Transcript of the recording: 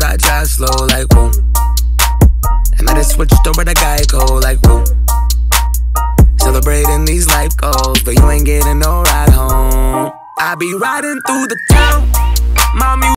I drive slow like whoa. And I just switched over to Geico like whoa. Celebrating these life goals, but you ain't getting no ride home. I be riding through the town, my.